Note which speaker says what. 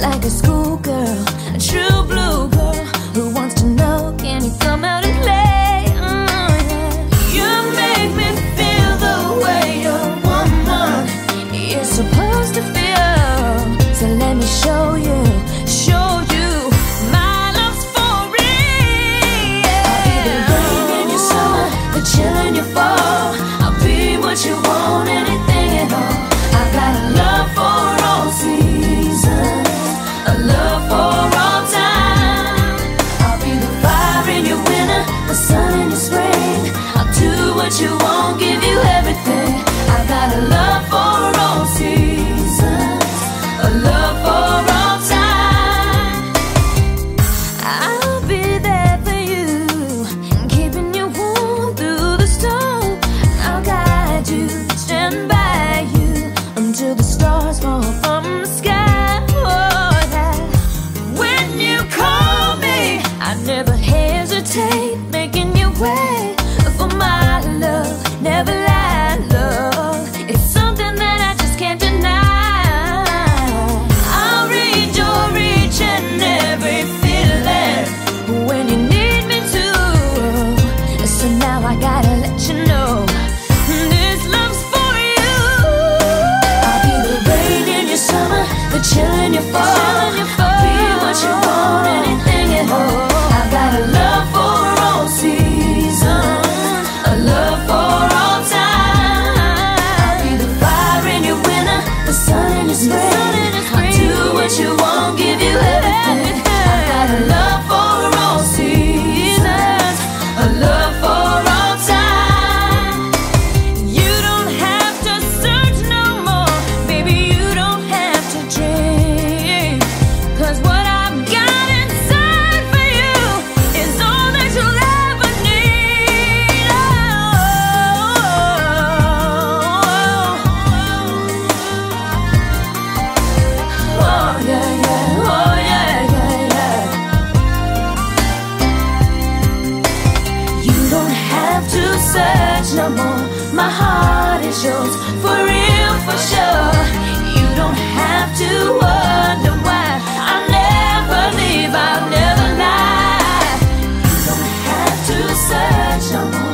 Speaker 1: like a schoolgirl, a true blue girl who wants to know can you come out and play? Mm, yeah. You make me feel the way a woman is supposed to feel. So let me show you, show you my love's for real. I'll be the rain in your summer, the chill in your fall. Summer, the chill in your fall. I'll be what you want, anything at all. I got a love for all seasons, a love for all time. I'll be the fire in your winter, the sun in your spring. I'll do what you want, specials for real, for sure. You don't have to wonder why I never leave, I never lie. You don't have to search,